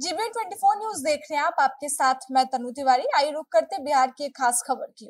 GB twenty four news देख रहे हैं आप, आपके साथ मैं तनु तिवारी। आई रुक करते बिहार की एक खास खबर की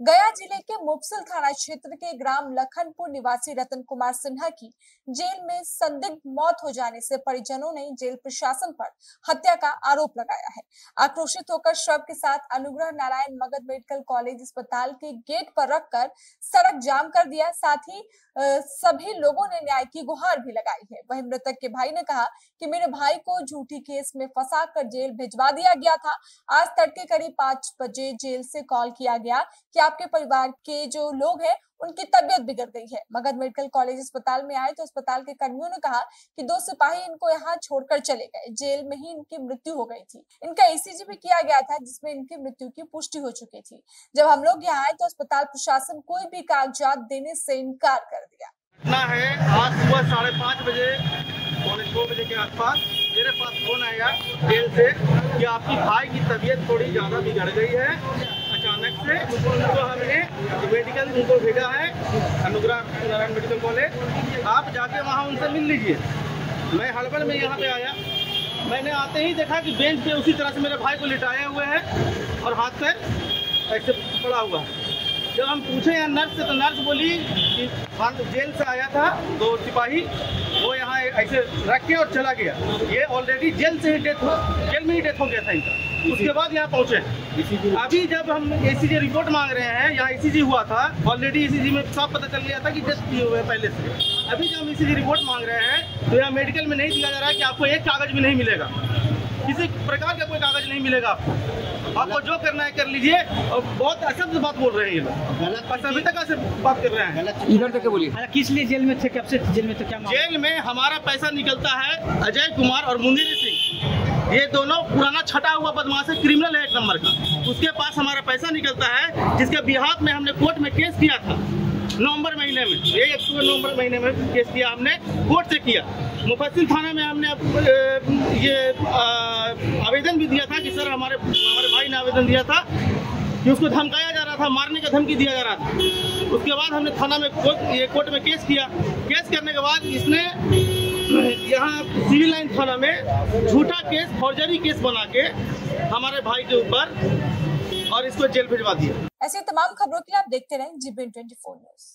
गया ज़िले के मुफसिल थाना क्षेत्र के ग्राम लखनपुर निवासी रतन कुमार सिन्हा की जेल में संदिग्ध मौत हो जाने से परिजनों ने जेल प्रशासन पर हत्या का आरोप लगाया है। आक्रोशित होकर शव के साथ अनुग्रह नारायण मगध मेडिकल कॉलेज अस्पताल के गेट पर रखकर सड़क जाम कर दिया। साथ ही सभी लोगों ने न्याय की गुहार भी लगाई है। वही मृतक के भाई ने कहा कि मेरे भाई को झूठी केस में फंसा कर जेल भिजवा दिया गया था। आज तड़के करीब पाँच बजे जेल से कॉल किया गया कि आपके परिवार के जो लोग हैं, उनकी तबियत बिगड़ गई है। मगध मेडिकल कॉलेज अस्पताल में आए तो अस्पताल के कर्मियों ने कहा कि दो सिपाही इनको यहाँ छोड़कर चले गए। जेल में ही इनकी मृत्यु हो गई थी। इनका ईसीजी भी किया गया था, जिसमें इनकी मृत्यु की पुष्टि हो चुकी थी। जब हम लोग यहाँ आए तो अस्पताल प्रशासन कोई भी कागजात देने से इनकार कर दिया। है, आज सुबह साढ़े पाँच बजे, पौने छः बजे के आसपास मेरे पास फ़ोन आया जेल से कि आपकी भाई की तबीयत थोड़ी ज़्यादा बिगड़ गई है अचानक से। तो हमने मेडिकल उनको भेजा है, अनुग्रह नारायण मेडिकल कॉलेज आप जाके वहाँ उनसे मिल लीजिए। मैं हड़बड़ में यहाँ पे आया। मैंने आते ही देखा कि बेंच पे उसी तरह से मेरे भाई को लिटाए हुए हैं और हाथ पे ऐसे पड़ा हुआ है। जब हम पूछे यहाँ नर्स से तो नर्स बोली कि जेल से आया था तो सिपाही, वो यहाँ ऐसे रख के और चला गया। ये ऑलरेडी जेल से ही डेथ हो जेल में ही डेथ हो गया था इनका। उसके बाद यहाँ पहुँचे। अभी जब हम एसीजी रिपोर्ट मांग रहे हैं यहाँ एसीजी हुआ था ऑलरेडी एसीजी में साफ़ पता चल गया था कि डेथ किए हुए हैं पहले से। अभी जब हम एसीजी रिपोर्ट मांग रहे हैं तो यहाँ मेडिकल में नहीं दिया जा रहा है कि आपको एक कागज़ भी नहीं मिलेगा। किसी प्रकार का कोई कागज़ नहीं मिलेगा आपको। आपको जो करना है कर लीजिए। और बहुत अशब्द बात बोल रहे हैं ये लोग। असभ्यता से बात कर रहे हैं। इधर तक बोलिए? अच्छा, किस लिए जेल में थे? कब से जेल में तो क्या जेल में हमारा पैसा निकलता है अजय कुमार और मुंदिर सिंह। ये दोनों पुराना छटा हुआ बदमाश है क्रिमिनल है एक नंबर का। उसके पास हमारा पैसा निकलता है, जिसके बिहार में हमने कोर्ट में केस किया था। नवंबर महीने में एक अक्टूबर नवंबर महीने में केस किया हमने कोर्ट से किया। मुफस्सिल थाना में हमने ये आवेदन भी दिया था, कि सर हमारे हमारे भाई ने आवेदन दिया था, कि उसको धमकाया जा रहा था, मारने का धमकी दिया जा रहा था। उसके बाद हमने थाना में कोर्ट ये कोर्ट में केस किया। केस करने के बाद इसने यहाँ सिविल लाइन थाना में झूठा केस फॉर्जरी केस बना के हमारे भाई के ऊपर और इसको जेल भिजवा दिया। ऐसी तमाम खबरों के लिए आप देखते रहें जीबीएन ट्वेंटी न्यूज़